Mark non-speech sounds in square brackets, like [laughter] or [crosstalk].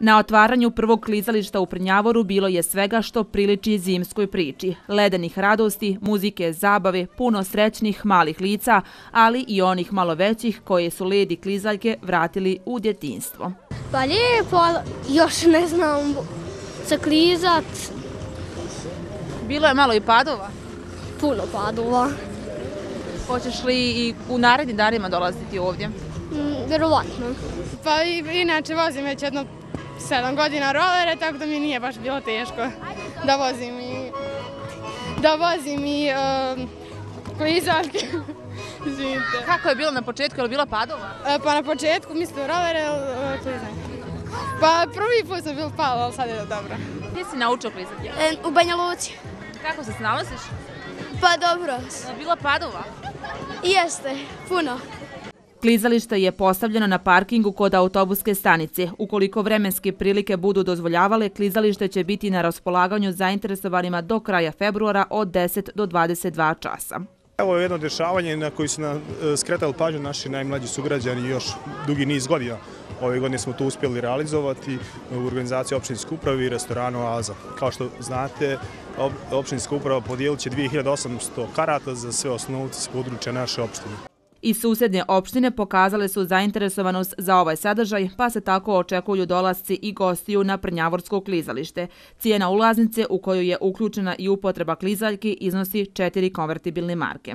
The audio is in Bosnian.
Na otvaranju prvog klizališta u Prnjavoru bilo je svega što priliči zimskoj priči. Ledenih radosti, muzike, zabave, puno srećnih malih lica, ali i onih malo većih koje su ledi klizaljke vratili u djetinstvo. Pa lijepo, još ne znam, se klizat. Bilo je malo i padova. Puno padova. Hoćeš li i u narednim danima dolaziti ovdje? Mm, Vjerovatno. Pa inače vozim već jedno sedam godina rolere, tako da mi nije baš bilo teško da vozim i da vozim i uh, klizaljke. [laughs] Izvinite. Kako je bilo na početku? Je li bilo padova? E, pa na početku mislim rolere, klizaljke. Pa prvi put sam bilo pala, ali sad je dobro. Gdje si naučio klizati? E, u Banja Luci. Kako se snalaziš? Pa dobro. Je li bilo padova? Jeste, puno. Klizalište je postavljeno na parkingu kod autobuske stanice. Ukoliko vremenske prilike budu dozvoljavale, klizalište će biti na raspolaganju zainteresovanima do kraja februara od 10 do 22 časa. Evo je jedno dešavanje na koji su nam e, skretali pažnju naši najmlađi sugrađani još dugi niz godina. Ove godine smo to uspjeli realizovati u organizaciji opštinske uprave i restoranu Oaza. Kao što znate, opštinska uprava podijelit će 2800 karata za sve osnovice s područja naše opštine. I susjedne opštine pokazale su zainteresovanost za ovaj sadržaj, pa se tako očekuju dolasci i gostiju na Prnjavorsko klizalište. Cijena ulaznice u koju je uključena i upotreba klizaljki iznosi četiri konvertibilne marke.